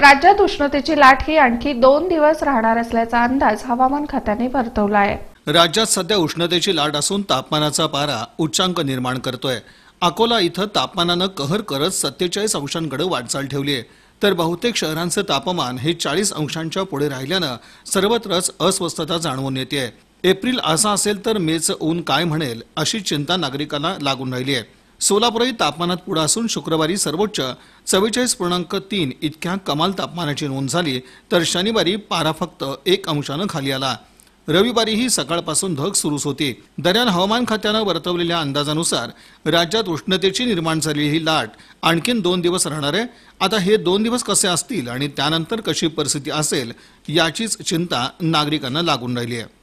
राज्यात उष्णतेची लाट ही आणखी दोन दिवस राहणार असल्याचा अंदाज हवामान खात्याने वर्तवला आहे राज्यात सध्या उष्णतेची लाट असून तापमानाचा पारा उच्चांक निर्माण करतोय. अकोला इथं तापमानानं कहर करत सत्तेचाळीस अंशांकडे वाटचाल ठेवली आहे. तर बहुतेक शहरांचं तापमान हे चाळीस अंशांच्या पुढे राहिल्यानं सर्वत्रच अस्वस्थता जाणवून येते. एप्रिल असा असेल तर मेचं ऊन काय म्हणेल अशी चिंता नागरिकांना लागून राहिली आहे. सोलापूरही तापमानात पुढं असून शुक्रवारी सर्वोच्च चव्वेचाळीस पूर्णांक तीन इतक्या कमाल तापमानाची नोंद झाली तर शनिवारी पारा फक्त एक अंशानं खाली आला. रविवारीही सकाळपासून धग सुरूच होती. दरम्यान हवामान खात्यानं वर्तवलेल्या अंदाजानुसार राज्यात उष्णतेची निर्माण झालेली ही लाट आणखीन दोन दिवस राहणार आहे. आता हे दोन दिवस कसे असतील आणि त्यानंतर कशी परिस्थिती असेल याचीच चिंता नागरिकांना लागून राहिली आहे.